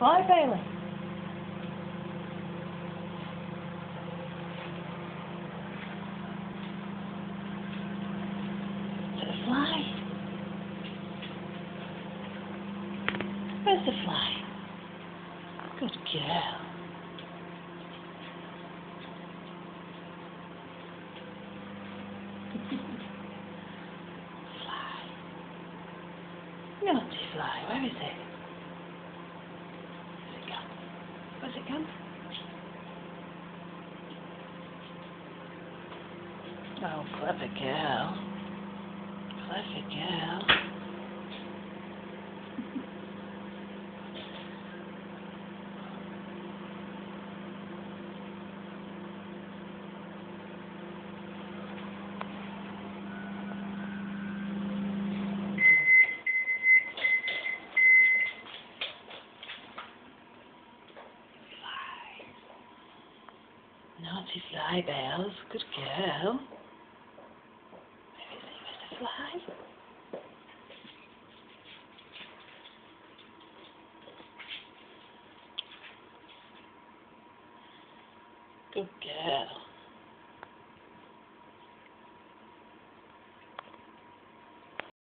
fly, Bailey. Fly? Where's the fly? Good girl. fly. Naughty fly, where is it gone? Where's it gone? Oh, clever girl. Clever girl. Naughty fly bells, good girl. Good girl.